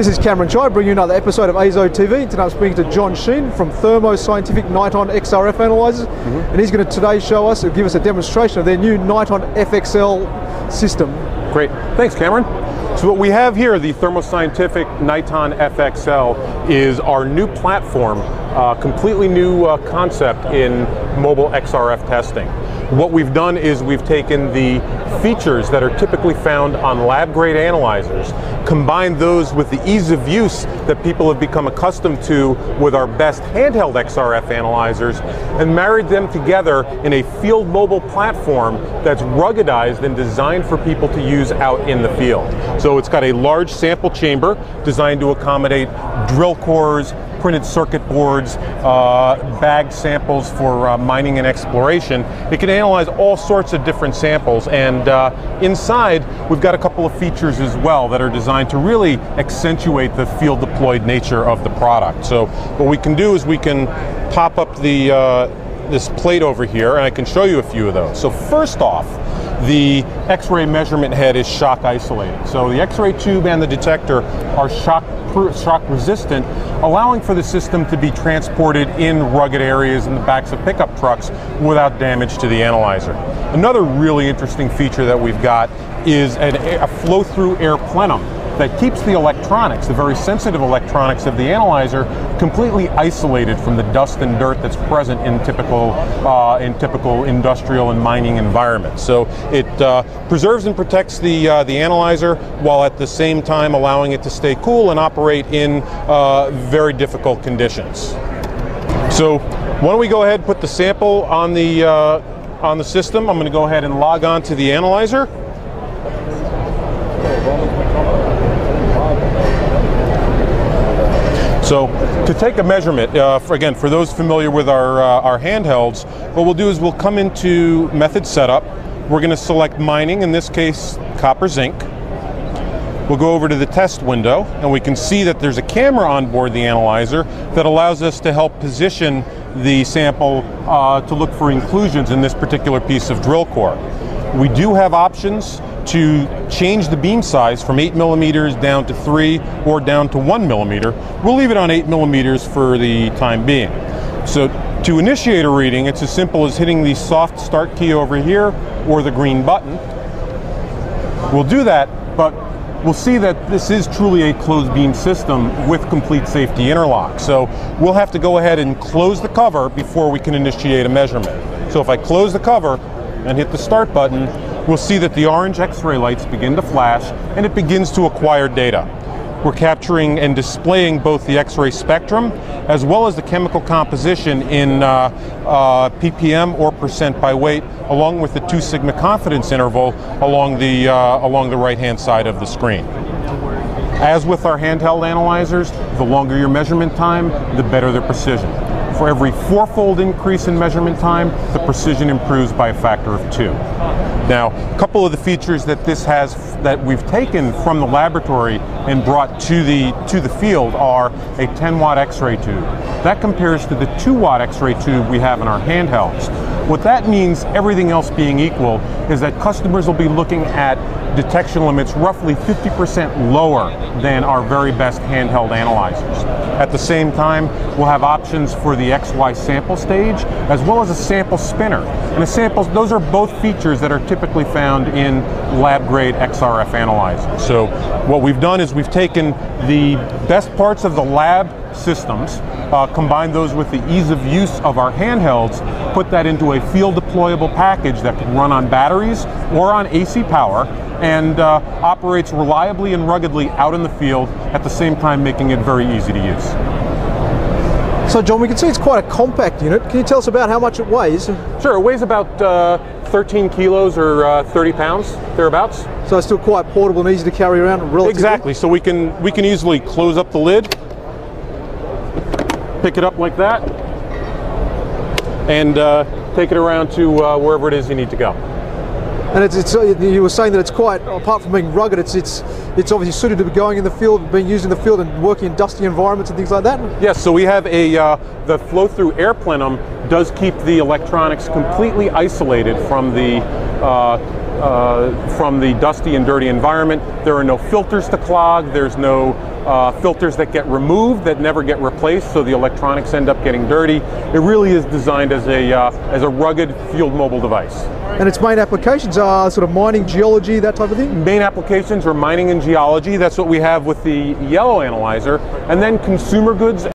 This is Cameron Chai bringing you another episode of AZO TV. Today I'm speaking to John Sheen from Thermo Scientific Niton XRF analyzers, and he's going to today show us, or give us a demonstration of their new Niton FXL system. Great. Thanks, Cameron. So what we have here, the Thermo Scientific Niton FXL, is our new platform, uh, completely new uh, concept in mobile XRF testing. What we've done is we've taken the features that are typically found on lab grade analyzers, combined those with the ease of use that people have become accustomed to with our best handheld XRF analyzers, and married them together in a field mobile platform that's ruggedized and designed for people to use out in the field. So it's got a large sample chamber designed to accommodate drill cores, printed circuit boards, uh, bagged samples for uh, mining and exploration. It can analyze all sorts of different samples, and uh, inside we've got a couple of features as well that are designed to really accentuate the field deployed nature of the product. So what we can do is we can pop up the uh, this plate over here, and I can show you a few of those. So first off, the X-ray measurement head is shock isolated. So the X-ray tube and the detector are shock shock resistant, allowing for the system to be transported in rugged areas in the backs of pickup trucks without damage to the analyzer. Another really interesting feature that we've got is an, a flow-through air plenum that keeps the electronics, the very sensitive electronics of the analyzer, completely isolated from the dust and dirt that's present in typical uh, in typical industrial and mining environments. So it uh, preserves and protects the uh, the analyzer while at the same time allowing it to stay cool and operate in uh, very difficult conditions. So why don't we go ahead and put the sample on the uh, on the system? I'm going to go ahead and log on to the analyzer. So to take a measurement, uh, for, again, for those familiar with our, uh, our handhelds, what we'll do is we'll come into method setup. We're going to select mining, in this case, copper zinc. We'll go over to the test window and we can see that there's a camera on board the analyzer that allows us to help position the sample uh, to look for inclusions in this particular piece of drill core. We do have options to change the beam size from 8 millimeters down to 3 or down to 1 millimeter. We'll leave it on 8 millimeters for the time being. So to initiate a reading, it's as simple as hitting the soft start key over here or the green button. We'll do that, but we'll see that this is truly a closed beam system with complete safety interlock. So we'll have to go ahead and close the cover before we can initiate a measurement. So if I close the cover and hit the start button, we'll see that the orange X-ray lights begin to flash and it begins to acquire data. We're capturing and displaying both the X-ray spectrum as well as the chemical composition in uh, uh, ppm or percent by weight, along with the two sigma confidence interval along the uh, along the right-hand side of the screen. As with our handheld analyzers, the longer your measurement time, the better the precision. For every fourfold increase in measurement time, the precision improves by a factor of two. Now, a couple of the features that this has that we've taken from the laboratory and brought to the to the field are a 10 watt X-ray tube. That compares to the 2 watt X-ray tube we have in our handhelds. What that means, everything else being equal, is that customers will be looking at detection limits roughly 50% lower than our very best handheld analyzers. At the same time, we'll have options for the XY sample stage as well as a sample spinner. And the samples, those are both features that are typically found in lab grade XRF analyzers. So what we've done is we've taken the best parts of the lab systems, uh, combine those with the ease of use of our handhelds, put that into a field deployable package that can run on batteries or on AC power and uh, operates reliably and ruggedly out in the field at the same time making it very easy to use. So John, we can see it's quite a compact unit. Can you tell us about how much it weighs? Sure, it weighs about uh, 13 kilos or uh, 30 pounds, thereabouts. So it's still quite portable and easy to carry around relatively? Exactly, so we can, we can easily close up the lid, pick it up like that, and uh, take it around to uh, wherever it is you need to go. And it's, it's, uh, you were saying that it's quite, apart from being rugged, it's, it's, it's obviously suited to be going in the field, being used in the field and working in dusty environments and things like that? Yes, so we have a, uh, the flow-through air plenum does keep the electronics completely isolated from the uh, uh, from the dusty and dirty environment. There are no filters to clog. There's no uh, filters that get removed that never get replaced, so the electronics end up getting dirty. It really is designed as a uh, as a rugged field mobile device. And its main applications are sort of mining, geology, that type of thing? Main applications are mining and geology. That's what we have with the yellow analyzer. And then consumer goods